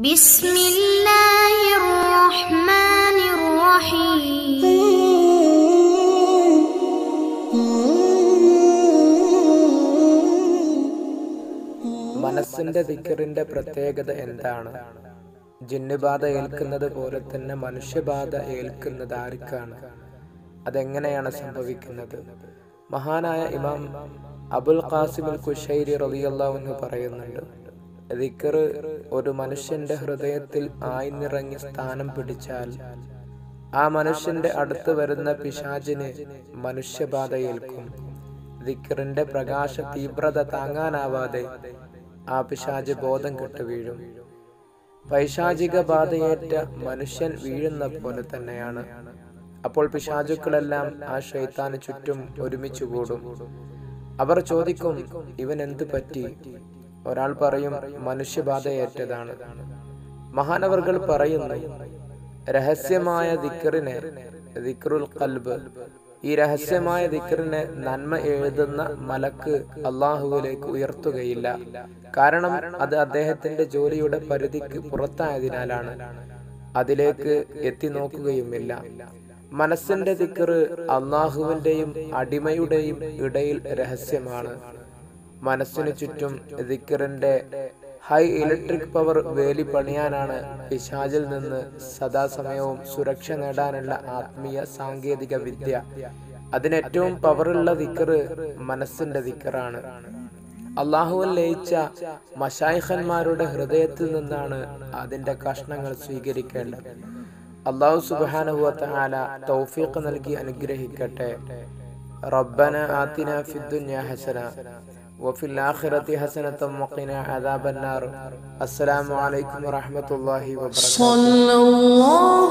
بسم الله الرحمن الرحيم മനസ്സിന്റെ ദിക്കറിന്റെ പ്രത്യേകത എന്താണ് ജിന്നുബാധ ഏൽക്കുന്നത് പോലെ തന്നെ മനുഷ്യബാധ ഏൽക്കുന്നത് ആർക്കാണ് അതെങ്ങനെയാണ് സംഭവിക്കുന്നത് മഹാനായ ഇമാം അബുൽ ഖാസിമുൽ കുഷൈരി റളിയല്ലാഹു അൻഹു പറയുന്നുണ്ട് ദിക്കർ ഒരു മനുഷ്യന്റെ ഹൃദയത്തിൽ ആയിന്നിറങ്ങി സ്ഥാനം പിടിച്ചാൽ ആ മനുഷ്യന്റെ അടുത്ത് വരുന്ന പിശാചിന് മനുഷ്യബാധയേൽക്കും. റിക്കറിന്റെ പ്രകാശ തീവ്രത താങ്ങാനാവാതെ ആ പിശാജ് ബോധം കെട്ട് വീഴും. പൈശാചിക ബാധയേറ്റ മനുഷ്യൻ വീഴുന്ന പോലെ തന്നെയാണ്. അപ്പോൾ പിശാചുക്കളെല്ലാം ആ ഷെയ്ത്താന് ചുറ്റും ഒരുമിച്ചു കൂടും. അവർ ചോദിക്കും ഇവൻ എന്തു പറ്റി? ഒരാൾ പറയും മനുഷ്യബാധയേറ്റതാണ്. മഹാനവർകൾ പറയുന്നു രഹസ്യമായ ദിക്കറിനെ ദിക്റുൽ കൽബ് ഈ രഹസ്യമായ ദിക്കറിനെ നന്മ എഴുതുന്ന മലക്ക് അള്ളാഹുവിലേക്ക് ഉയർത്തുകയില്ല. കാരണം അത് അദ്ദേഹത്തിന്റെ ജോലിയുടെ പരിധിക്ക് പുറത്തായതിനാലാണ്. അതിലേക്ക് എത്തി നോക്കുകയുമില്ല. മനസ്സിന്റെ ദിക്കറ് അള്ളാഹുവിന്റെയും അടിമയുടെയും ഇടയിൽ രഹസ്യമാണ്. മനസ്സിനു ചുറ്റും ദിക്കറിന്റെ ഹൈ ഇലക്ട്രിക് പവർ വേലി പണിയാനാണ് പിശാചിൽ നിന്ന് സദാസമയവും സുരക്ഷ നേടാനുള്ള ആത്മീയ സാങ്കേതിക വിദ്യ. അതിനേറ്റവും പവറുള്ള ദിക്കറ് മനസ്സിന്റെ ദിക്കറാണ്. അള്ളാഹുവൻ ലയിച്ച മഷായിഖന്മാരുടെ ഹൃദയത്തിൽ നിന്നാണ് അതിന്റെ കഷ്ണങ്ങൾ സ്വീകരിക്കേണ്ടത്. അള്ളാഹു സുബാനുഹുല തൗഫീഖ് നൽകി അനുഗ്രഹിക്കട്ടെ. റബ്ബന ആത്തിന ഫിദ്ദുന്യ ഹസന. وفي الآخرة حسنة وقنا عذاب النار. السلام عليكم ورحمة الله وبركاته. صلى الله